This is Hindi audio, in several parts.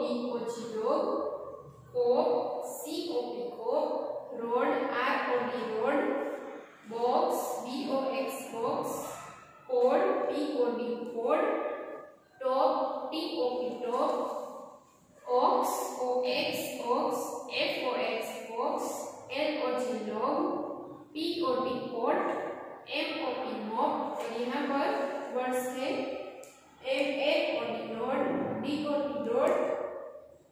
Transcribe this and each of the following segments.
O G dog cop C, O, P cop road R, O, D road box, B, O, X, box, code, P, O, D, code, top T O, P, top ox O, X ox F O X box L O G log P O T port M O P mop और यहाँ पर वर्ड्स है M A O D node D O T dot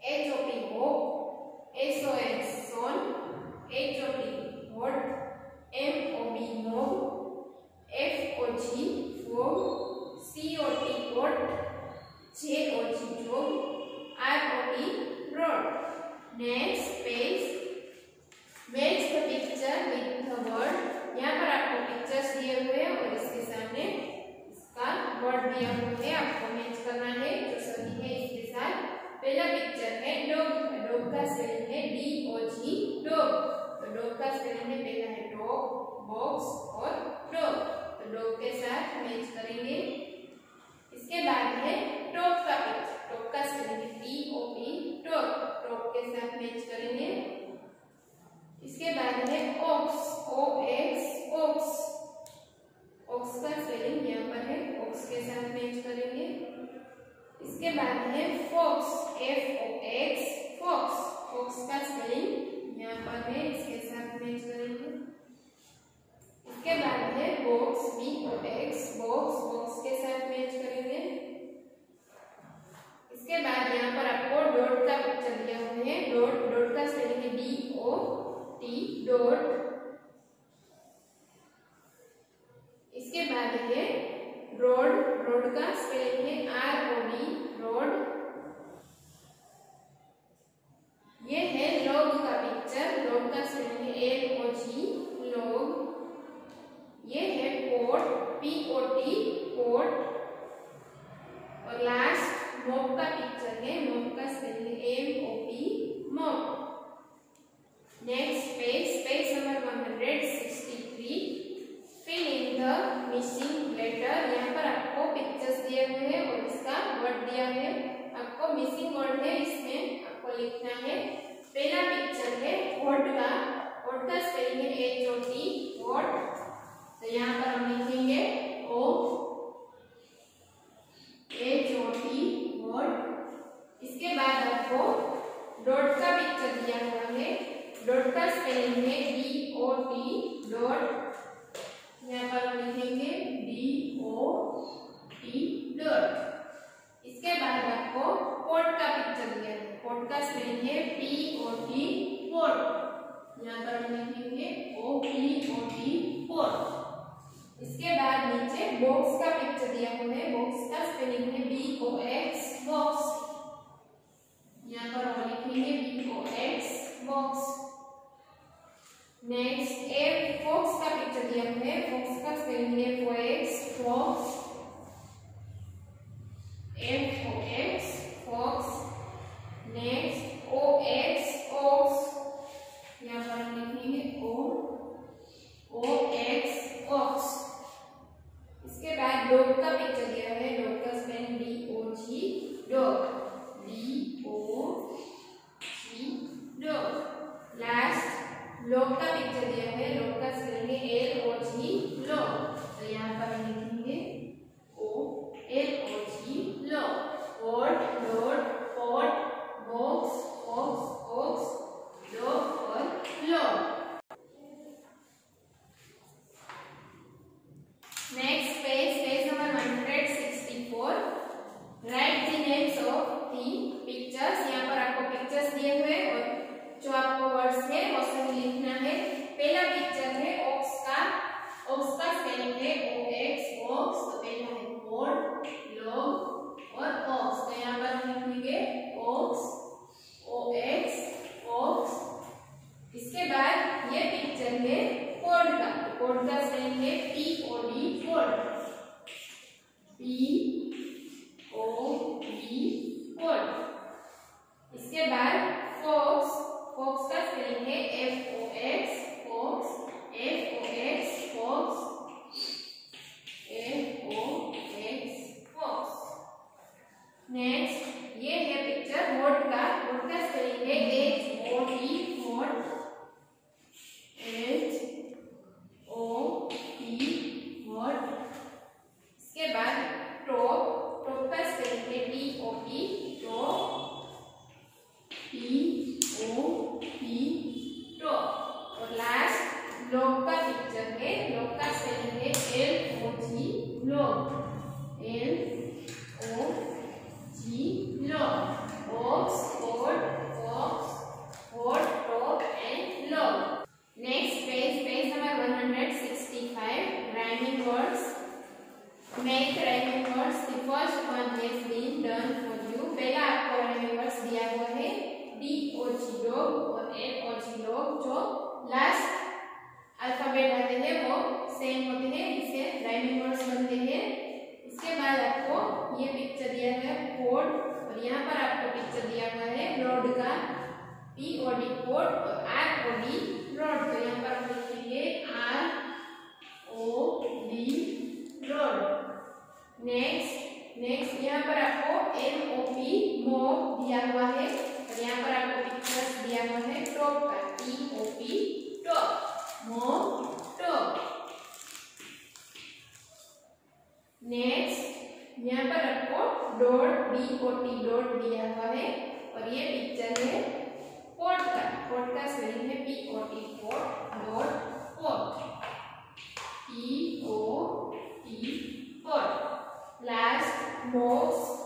H O P hope S O X son H O T hot M O B mob F O G fob C O T port J O G job R O T road next page the picture with the word यहाँ पर आपको पिक्चर्स दिए हुए हैं और इसके सामने इसका वर्ड दिया हुआ है। आपको मैच करना है जो सभी है इसके साथ। पहला पिक्चर है डॉग डॉग का स्पेलिंग है डी ओ जी डॉग तो डॉग का स्पेलिंग है पहला है डॉग बॉक्स और डॉग तो डॉग के साथ मैच करेंगे। इसके बाद है टॉप का पिक्चर टॉप का स्पेलिंग है T O P top top के साथ मैच करेंगे इसके बाद है ox O X ox ox का स्पेलिंग यहाँ पर है ऑक्स के साथ मैच करेंगे इसके बाद है fox F O X fox fox का स्पेलिंग यहाँ पर है इसके साथ मैच करेंगे। इसके बाद है box B O X box box के साथ मैच करेंगे। इसके बाद यहाँ पर आपको डॉट का पिक्चर दिया हुआ है। डॉट डॉट का स्पेलिंग है डी ओ टी डॉट इसके बाद है रोड रोड का स्पेलिंग है आर ओ डी रोड ये है लॉग का पिक्चर लॉग का स्पेलिंग है एल ओ जी लॉग ये है port P O T port और लास्ट मॉप का पिक्चर है मॉप का स्पेलिंग है M O P mop Next page, page number 163. Fill in the missing letter. यहाँ पर आपको पिक्चर्स दिए हुए हैं और इसका वर्ड दिया है आपको मिसिंग वर्ड है इसमें आपको लिखना है पहला पिक्चर है वोट का वोट का स्पेलिंग है एच ओ टी वोट तो यहाँ पर हम लिखेंगे O H O T vote इसके बाद आपको डॉट का पिक्चर दिया हुआ है। डॉट का स्पेलिंग है डी ओ टी डॉट यहाँ पर हम लिखेंगे डी ओ टी डॉट इसके बाद आपको पोर्ट का पिक्चर दिया है। पोर्ट का स्पेलिंग है पी ओ टी पोर्ट यहाँ पर हम लिखेंगे O P O T port इसके बाद नीचे बॉक्स का पिक्चर दिया हुआ है। बॉक्स का स्पेलिंग है बी ओ एक्स बॉक्स यहाँ पर हम लिखेंगे B O X box next a fox का पिक्चर दिया हुआ है फॉक्स का स्पेलिंग है फोएक्स फॉक्स ये है पिक्चर वोट का वोट का स्पेलिंग है H O T vote H और यहाँ पर आपको पिक्चर दिया हुआ है रोड का पी ओ डी कोड और आर ओ डी रोड तो यहाँ पर हम लिखेंगे R O D road next next यहाँ पर आपको एम ओ पी मो दिया हुआ है, और यहाँ पर आपको पिक्चर्स दिया हुआ है टॉप का टी ओ पी टॉप मो टॉप नेक्स्ट यहाँ पर आपको dot B O T dot दिया हुआ है और ये पिक्चर है पोर्ट का पोर्ट का स्पेलिंग है P O T port dot port P O T port last box